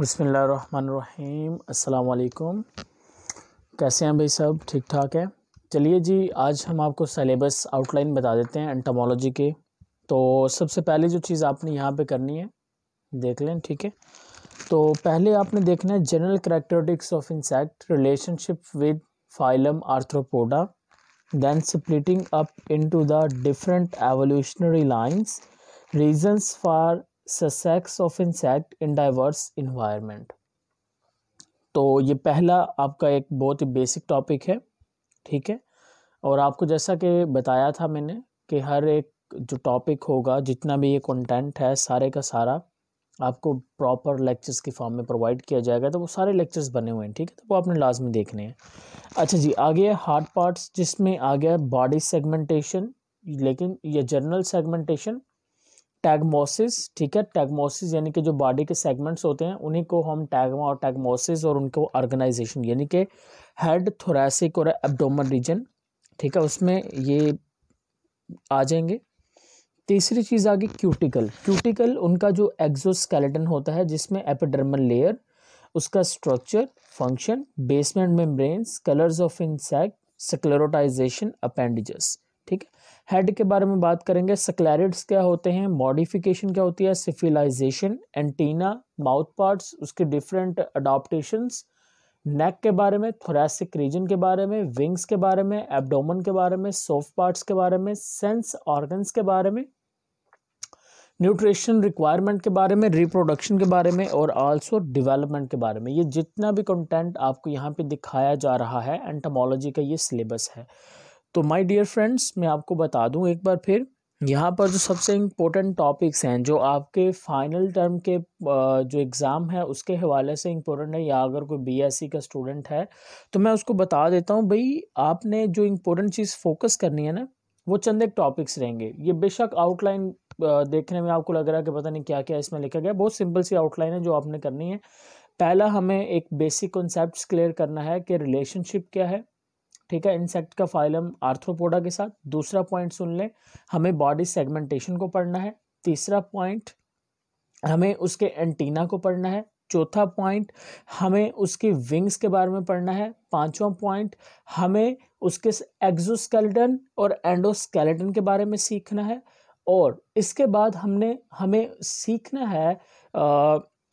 बसमीम अल्लाम कैसे हैं भाई सब? ठीक ठाक है? चलिए जी, आज हम आपको सलेबस आउटलाइन बता देते हैं एंटमोलॉजी के। तो सबसे पहले जो चीज़ आपने यहाँ पे करनी है, देख लें, ठीक है? तो पहले आपने देखना है general characteristics of insect relationship with phylum arthropoda then splitting up into the different evolutionary lines, reasons for success of insect in diverse environment. तो ये पहला आपका एक बहुत ही बेसिक टॉपिक है, ठीक है? और आपको जैसा कि बताया था मैंने कि हर एक जो टॉपिक होगा, जितना भी ये कंटेंट है, सारे का सारा आपको प्रॉपर लेक्चर्स की फॉर्म में प्रोवाइड किया जाएगा तो वो सारे लेक्चर्स बने हुए हैं, ठीक है? तो वो आपने लाजमी देखने हैं। अच्छा जी, आगे है हार्ट पार्ट्स जिसमें आ गया बॉडी सेगमेंटेशन लेकिन ये जनरल सेगमेंटेशन टैगमोसिस, ठीक है? टैगमोसिस यानी कि जो बॉडी के सेगमेंट्स होते हैं, उन्हीं को हम टैगमा और टैगमोसिस और उनको ऑर्गेनाइजेशन, यानी कि हेड, थोरेसिक और एब्डोमन रीजन, ठीक है? उसमें ये आ जाएँगे। तीसरी चीज़ आ गई क्यूटिकल। क्यूटिकल उनका जो एक्जोस्केलेटन होता है, जिसमें एपिडर्मल लेयर, उसका structure function basement membranes colours of insect sclerotization appendages ठीक है हेड के बारे में बात करेंगे सक्लैरिड्स क्या होते हैं मॉडिफिकेशन क्या होती है सिफिलाइजेशन एंटीना माउथ पार्ट्स उसके डिफरेंट अडोप्टेशंस नेक के बारे में थोरेसिक रीजन के बारे में विंग्स के बारे में एब्डोमन के बारे में सॉफ्ट पार्ट्स के बारे में सेंस ऑर्गन्स के बारे में न्यूट्रिशन रिक्वायरमेंट के बारे में रिप्रोडक्शन के बारे में और आल्सो डेवलपमेंट के बारे में ये जितना भी कंटेंट आपको यहाँ पे दिखाया जा रहा है एंटमोलॉजी का ये सिलेबस है तो माय डियर फ्रेंड्स मैं आपको बता दूँ एक बार फिर, यहाँ पर जो सबसे इम्पोर्टेंट टॉपिक्स हैं, जो आपके फाइनल टर्म के जो एग्ज़ाम है, उसके हवाले से इम्पोर्टेंट है, या अगर कोई बीएससी का स्टूडेंट है तो मैं उसको बता देता हूँ, भाई आपने जो इम्पोर्टेंट चीज़ फोकस करनी है ना, वो चंद एक टॉपिक्स रहेंगे। ये बेशक आउटलाइन देखने में आपको लग रहा है कि पता नहीं क्या क्या इसमें लिखा गया, बहुत सिंपल सी आउटलाइन है जो आपने करनी है। पहला हमें एक बेसिक कॉन्सेप्ट क्लियर करना है कि रिलेशनशिप क्या है। ठीक है इंसेक्ट का फाइलम आर्थ्रोपोडा के साथ। दूसरा पॉइंट सुन लें, हमें बॉडी सेगमेंटेशन को पढ़ना है। तीसरा पॉइंट हमें उसके एंटीना को पढ़ना है। चौथा पॉइंट हमें उसकी विंग्स के बारे में पढ़ना है। पांचवा पॉइंट हमें उसके एक्जोस्केलेटन और एंडोस्केलेटन के बारे में सीखना है। और इसके बाद हमने, हमें सीखना है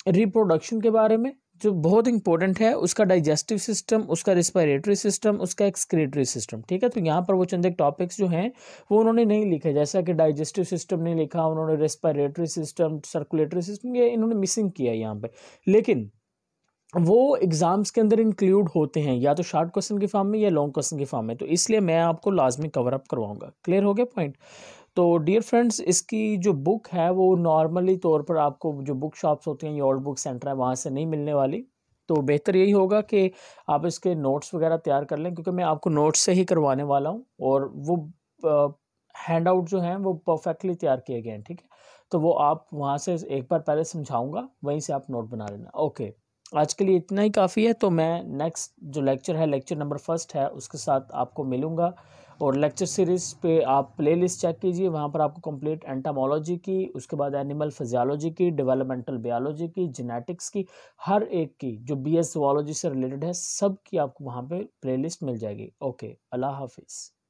रिप्रोडक्शन के बारे में। जो बहुत इंपॉर्टेंट है, उसका डाइजेस्टिव सिस्टम उसका रिस्पायरेटरी सिस्टम उसका एक्सक्रीटरी सिस्टम ठीक है? तो यहाँ पर वो चंद एक टॉपिक्स जो हैं, वो उन्होंने नहीं लिखे। जैसा कि डाइजेस्टिव सिस्टम नहीं लिखा, उन्होंने रेस्पायरेटरी सिस्टम सर्कुलेटरी सिस्टम ये इन्होंने मिसिंग किया यहाँ पर लेकिन वो एग्ज़ाम्स के अंदर इंक्लूड होते हैं, या तो शॉर्ट क्वेश्चन के फॉर्म में या लॉन्ग क्वेश्चन के फॉर्म में। तो इसलिए मैं आपको लाजमी कवर अप करवाऊँगा। क्लियर हो गया पॉइंट तो डियर फ्रेंड्स इसकी जो बुक है, वो नॉर्मली तौर पर आपको जो बुक शॉप्स होती हैं, या ओल्ड बुक सेंटर है, वहाँ से नहीं मिलने वाली। तो बेहतर यही होगा कि आप इसके नोट्स वगैरह तैयार कर लें, क्योंकि मैं आपको नोट्स से ही करवाने वाला हूँ, और वो हैंड आउट जो हैं, वो परफेक्टली तैयार किए गए हैं, ठीक है? तो वो आप वहाँ से एक बार पहले समझाऊँगा, वहीं से आप नोट बना लेना। ओके आज के लिए इतना ही काफ़ी है तो मैं नेक्स्ट जो लेक्चर है लेक्चर नंबर फ़र्स्ट है, उसके साथ आपको मिलूँगा। और लेक्चर सीरीज़ पे आप प्लेलिस्ट चेक कीजिए, वहाँ पर आपको कंप्लीट एंटामोलॉजी की, उसके बाद एनिमल फिजियोलॉजी की, डेवलपमेंटल बायोलॉजी की, जेनेटिक्स की, हर एक की, जो बी एस से रिलेटेड है, सब की आपको वहाँ पे प्लेलिस्ट मिल जाएगी। ओके, अल्लाह हाफिज़।